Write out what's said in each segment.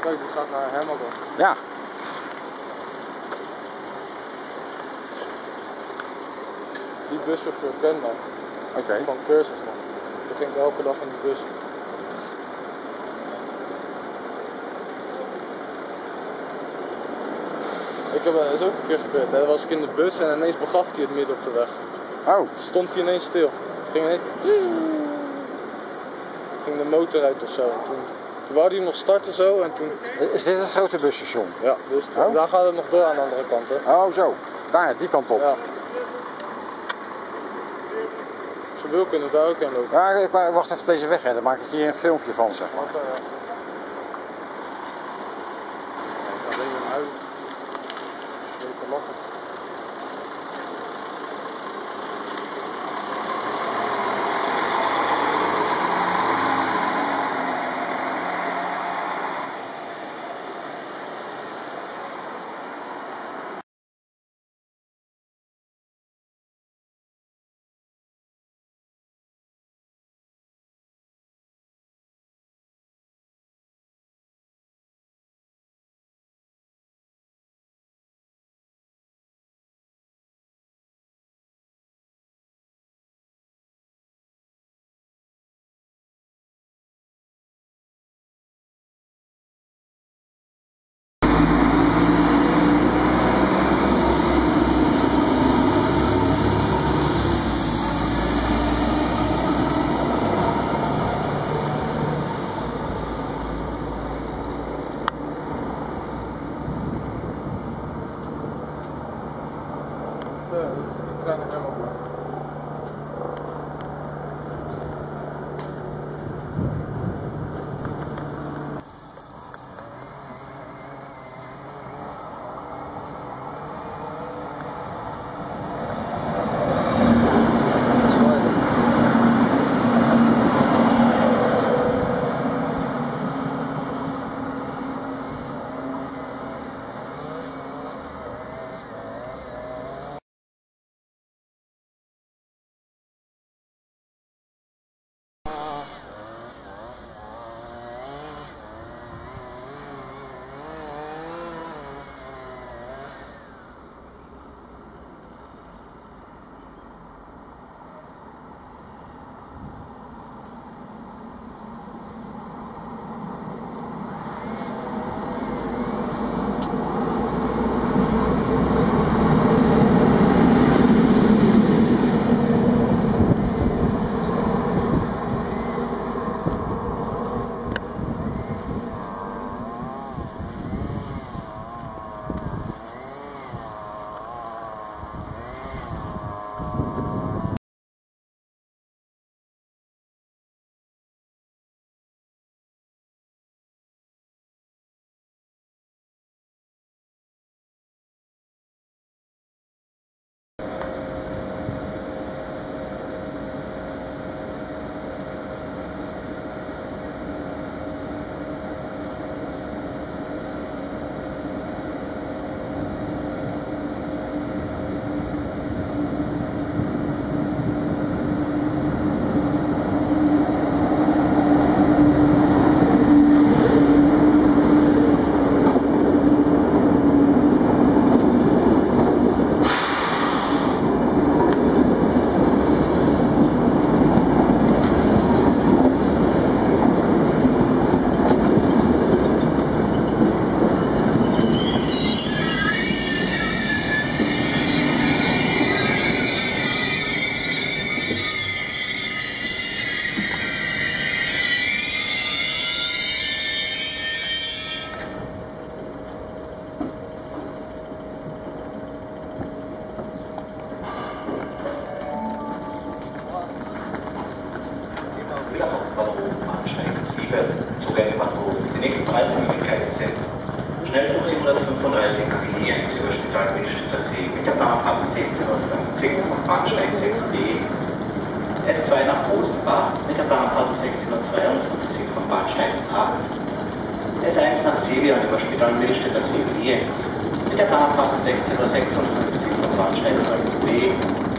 Kijk, die gaat naar Hemmelburg. Ja. Die buschauffeur ken mij. Oké. Van cursus nog. Toen ging elke dag in die bus. Ik heb dat is ook een keer gebeurd. Hè. Dan was ik in de bus en ineens begaf hij het midden op de weg. Oh, stond hij ineens stil. Ging ineens... Ging de motor uit of zo. En toen, toen wou hij nog starten zo en toen... is dit het grote busstation? Ja, dus toen- Oh. daar gaat het nog door aan de andere kant. Hè. Oh, zo. Daar, die kant op. Ja. Als je wil kunnen daar ook heen lopen. Ja, maar wacht even deze weg, hè. dan maak ik hier een filmpje van, zeg maar. Eh, everybody. Big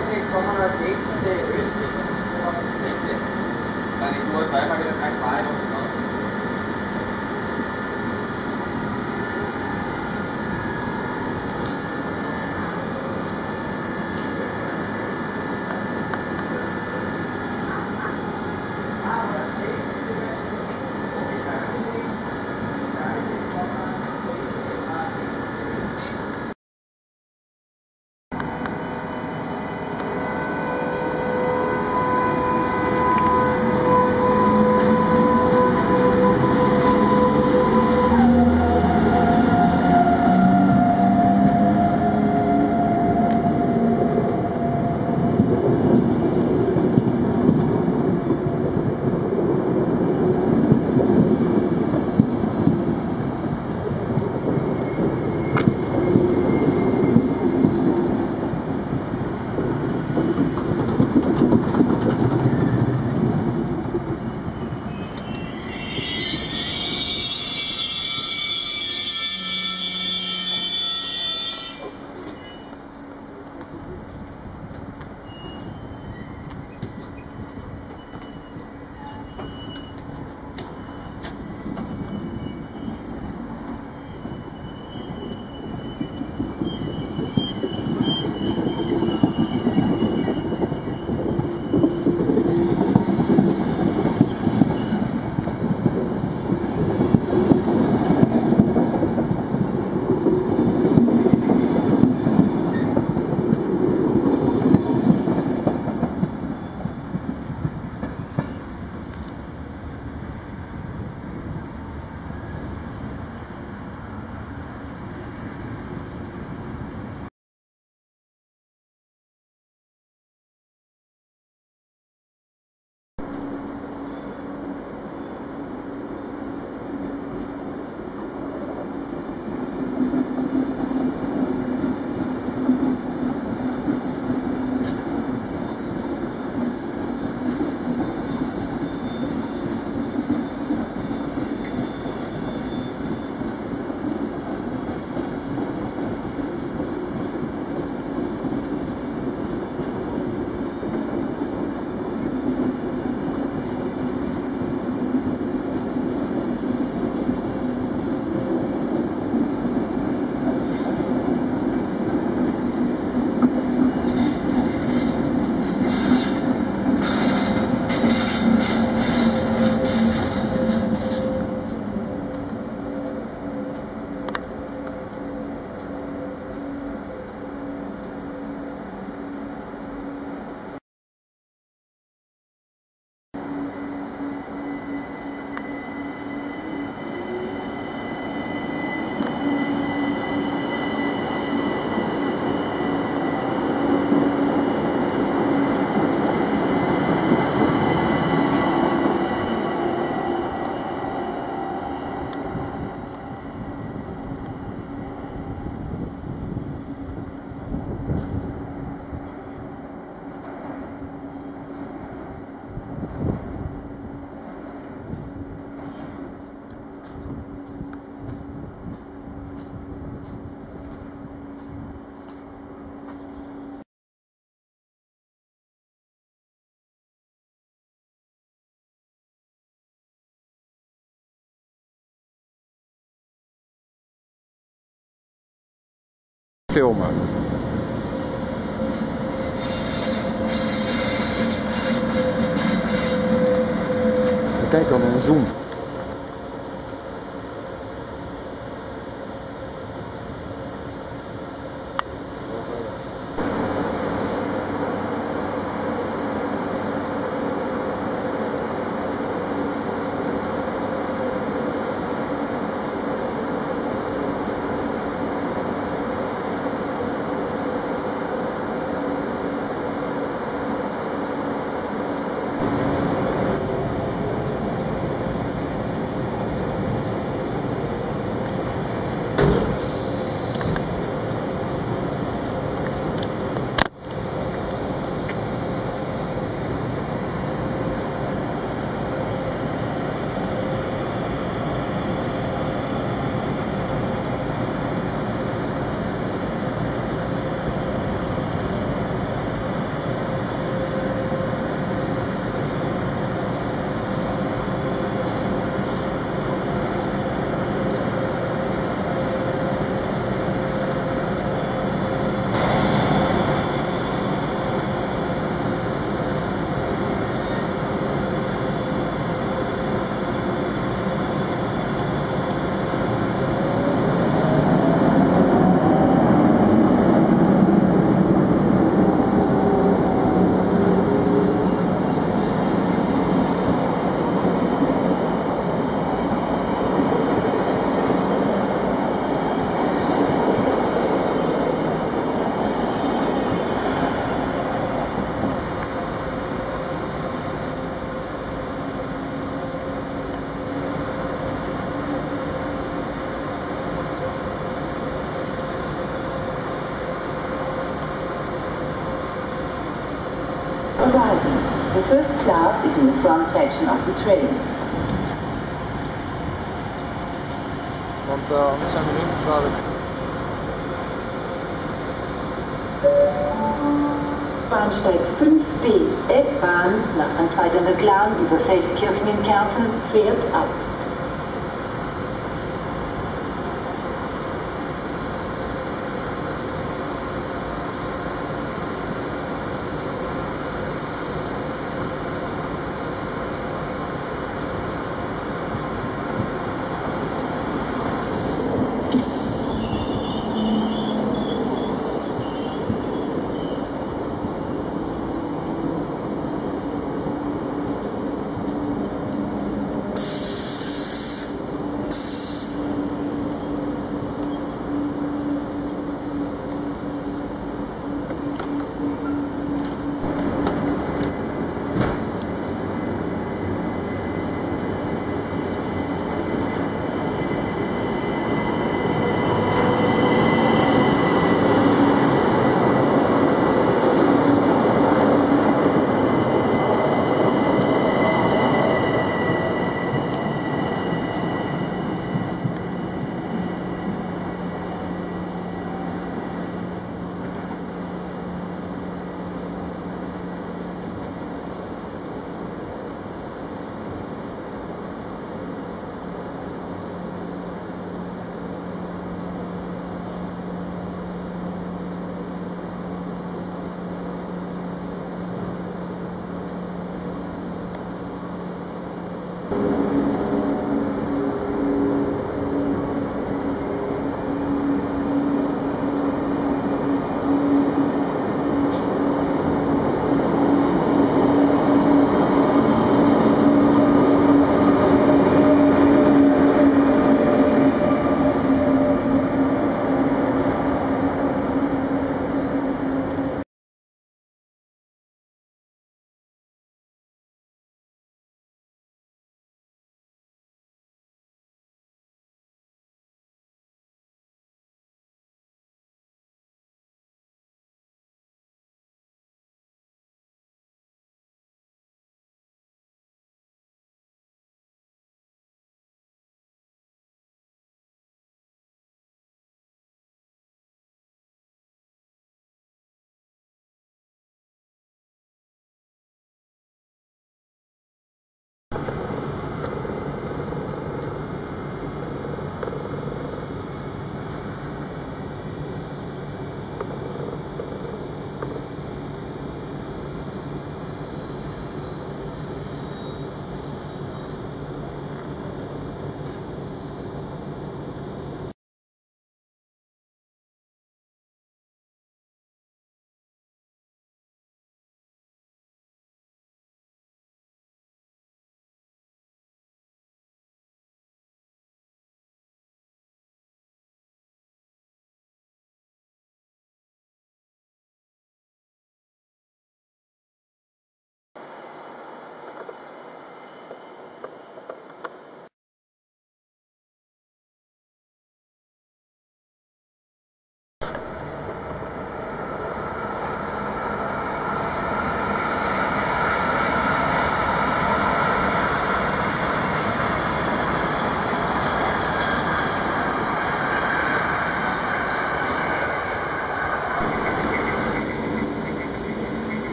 Österreich, dann ich nur dreimal wieder drei Zahlen filmen. Kijk dan een zoom. Arriving. The first class is in the front section of the train. Want uh, anders zijn we nu dadelijk. Bahnsteig 5b S-Bahn nach Anzeiger Glan über Feldkirchen in Kärnten fährt ab.